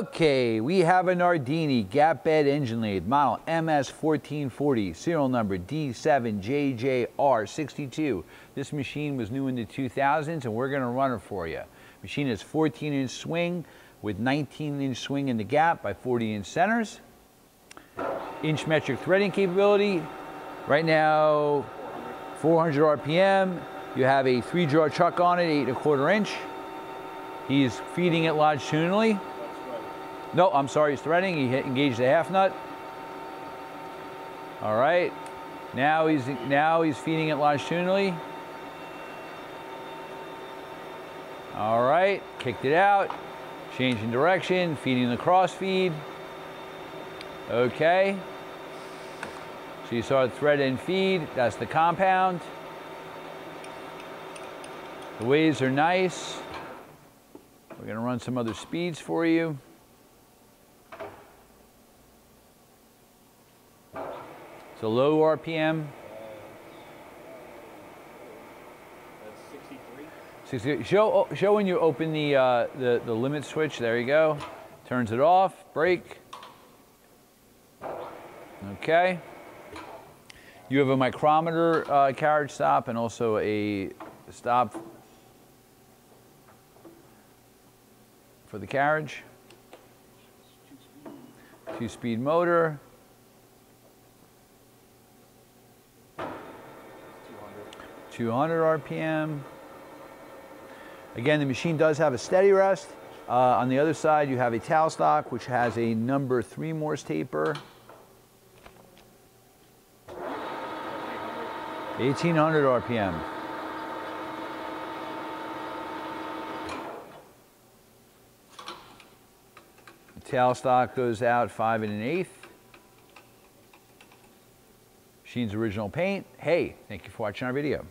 Okay, we have a Nardini gap bed engine lathe, model MS1440, serial number D7JJR62. This machine was new in the 2000s and we're gonna run it for you. Machine has 14 inch swing with 19 inch swing in the gap by 40 inch centers. Inch metric threading capability. Right now, 400 RPM. You have a three jaw chuck on it, eight and a quarter inch. He's feeding it longitudinally. No, I'm sorry, he's threading. He engaged the half nut. All right. Now he's now he's feeding it longitudinally. All right, kicked it out, changing direction, feeding the cross feed. Okay. So you saw the thread and feed, that's the compound. The ways are nice. We're gonna run some other speeds for you. So low RPM. That's 63. 60, show, show when you open the, uh, the, the limit switch. There you go. Turns it off. Brake. Okay. You have a micrometer uh, carriage stop and also a stop for the carriage. Two-speed motor. 200 RPM. Again, the machine does have a steady rest. Uh, on the other side, you have a Tailstock, which has a number three Morse taper. 1800 RPM. The Tailstock goes out five and an eighth. Machine's original paint. Hey, thank you for watching our video.